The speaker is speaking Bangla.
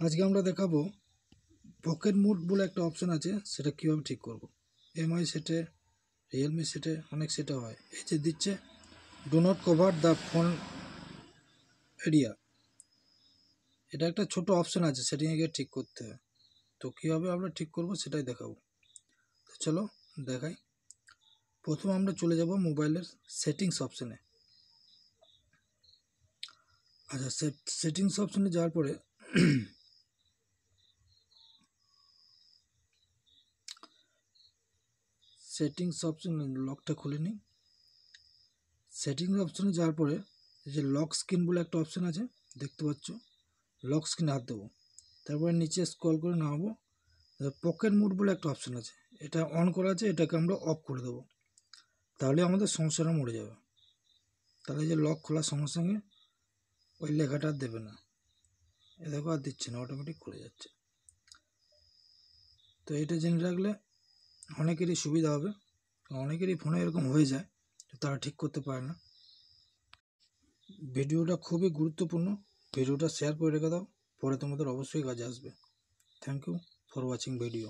আজকে আমরা দেখাবো পকেট মুড বলে একটা অপশন আছে, সেটা কীভাবে ঠিক করব। এমআই সেটে রিয়েলমি সেটে অনেক সেটে হয়। এই যে দিচ্ছে do not cover the phone area এটা একটা ছোট অপশন আছে সেটিংয়ে গিয়ে ঠিক করতে হয়। তো কীভাবে আমরা ঠিক করব সেটাই দেখাবো। তো চলো দেখাই। প্রথমে আমরা চলে যাব মোবাইলের সেটিংস অপশানে আচ্ছা সেটিংস অপশানে যাওয়ার পরে সেটিংস অপশন লকটা খুলে নিই। সেটিংস অপশনে যাওয়ার পরে এই যে লক স্ক্রিন বলে একটা অপশন আছে, দেখতে পাচ্ছ? লক স্ক্রিনে হাত দেবো। তারপরে নিচে স্ক্রল করে নামাবো। পকেট মুড বলে একটা অপশন আছে, এটা অন করা আছে, এটাকে আমরা অফ করে দেবো। তাহলে আমাদের সমস্যাটা মরে যাবে। তাহলে যে লক খোলার সঙ্গে সঙ্গে ওই লেখাটা আর দেবে না। এ দেখো আর দিচ্ছে না অটোমেটিক খুলে যাচ্ছে। তো এটা জেনে রাখলে অনেকেরই সুবিধা হবে অনেকেরই ফোনে এরকম হয়ে যায় তারা ঠিক করতে পারে না। ভিডিওটা খুবই গুরুত্বপূর্ণ, ভিডিওটা শেয়ার করে রেখে দাও, পরে তোমাদের অবশ্যই কাজে আসবে। Thank you for watching video